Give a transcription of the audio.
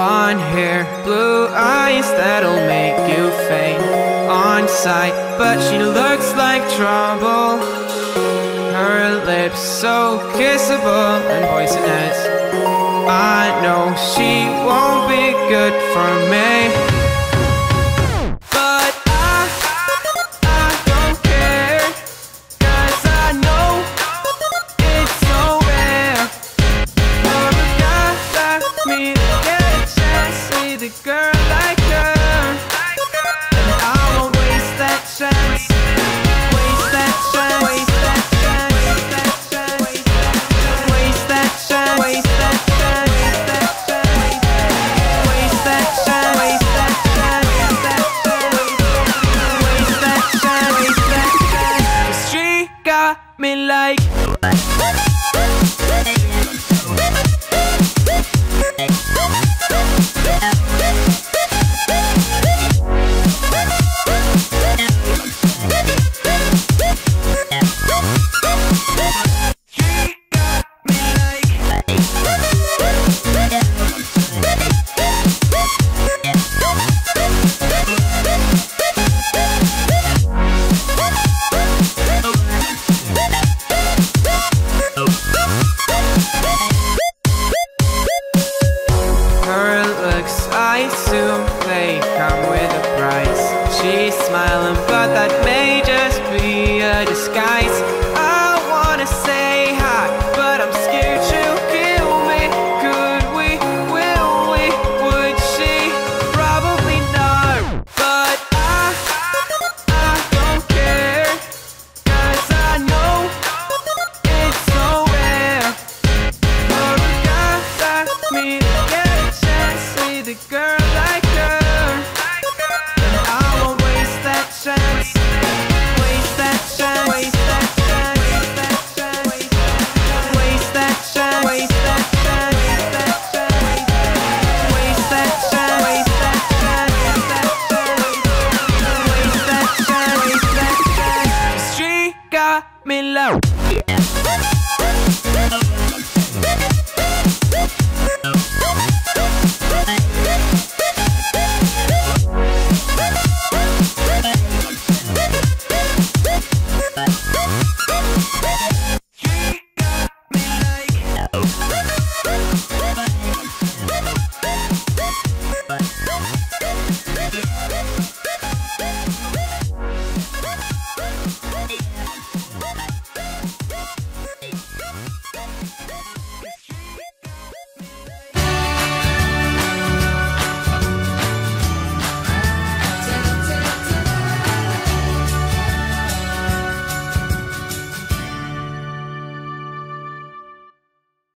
Blonde hair, blue eyes that'll make you faint on sight. But she looks like trouble. Her lips so kissable and poisonous. I know she won't be good for me. But I, I don't care. 'Cause I know it's so rare. For a guy me chance a girl like her. And I won't waste that. Waste that. Waste that. Waste that. Waste that. Waste that. Waste that. Waste that. Waste that. Waste that me like. Her looks, I assume they come with a price. She's smiling, but that girl like her. I won't waste that chance. Waste that chance. Waste that chance. Waste that chance. Waste that chance. Waste that chance. Waste that chance. Waste that chance. Waste that chance. Waste that chance. Me low.